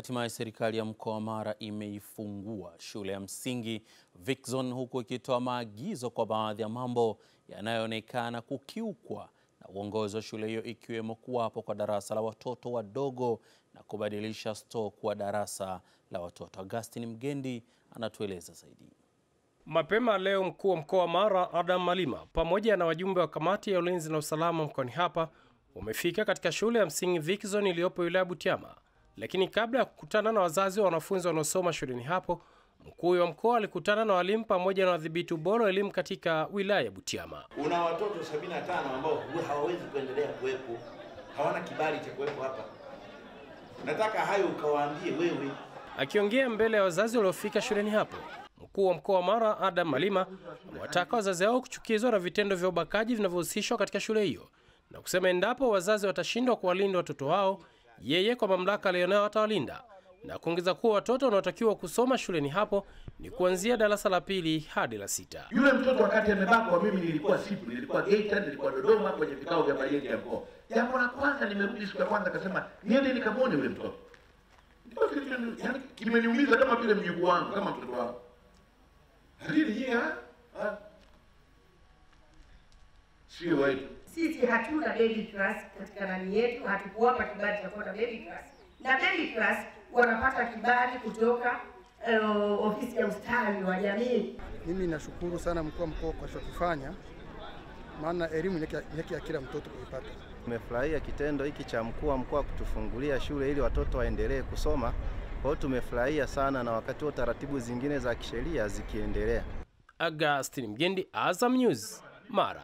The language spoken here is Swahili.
Hatimaye serikali ya mkoa wa Mara imeifungua shule ya msingi Vixon huku ikitoa maagizo kwa baadhi ya mambo yanayoonekana kukiukwa na uongozi wa shule hiyo ikiwemo kuwapo kwa darasa la watoto wadogo na kubadilisha store kuwa darasa la watoto. Augustine Mgendi anatueleza zaidi. Mapema leo mkuu wa mkoa wa Mara Adam Malima pamoja na wajumbe wa kamati ya ulinzi na usalama mkoani hapa wamefika katika shule ya msingi Vixon iliyopo wilaya Butiama. Lakini kabla ya kukutana na wazazi wa wanafunzi wanaosoma shuleni hapo, mkuu wa mkoa alikutana na walimu pamoja na wadhibiti ubora wa elimu katika wilaya ya Butiama. Una watoto 75 ambao hawawezi kuendelea kuwepo, hawana kibali cha kuwepo hapa. Nataka hayo ukawaambie wewe. Akiongea mbele ya wazazi waliofika shuleni hapo, mkuu wa mkoa wa Mara Adam Malima amewataka wazazi hao kuchukizwa na vitendo vya ubakaji vinavyohusishwa katika shule hiyo na kusema endapo wazazi watashindwa kuwalinda watoto wao, yeye kwa mamlaka aliyonayo atawalinda, na kuongeza kuwa watoto wanaotakiwa kusoma shuleni hapo ni kuanzia darasa la pili hadi la sita. Yule mtoto wakati amebakwa, mimi nilikuwa sipo, nilikuwa Geita, nilikuwa Dodoma kwenye vikao vya bajeti ya mkoa. Jambo la kwanza, nimerudi siku ya kwanza, kasema niende nikamwone yule mtoto. Yaani kimeniumiza kama vile mjukuu wangu, kama mtoto wangu. Yeah. Ah. Sio wetu. Sisi hatuna baby trust katika nani yetu, hatukuwapa kibali cha kuwa na baby trust, na baby trust wanapata kibali kutoka uh, ofisi ya ustawi wa jamii. Mimi nashukuru sana mkuu wa mkoa kwa alichokifanya, maana elimu ni haki ya- ni haki ya kila mtoto kuipata. Tumefurahia kitendo hiki cha mkuu wa mkoa kutufungulia shule ili watoto waendelee kusoma. Kwa hiyo tumefurahia sana, na wakati huo taratibu zingine za kisheria zikiendelea. Augustine Mgendi, Azam News, Mara.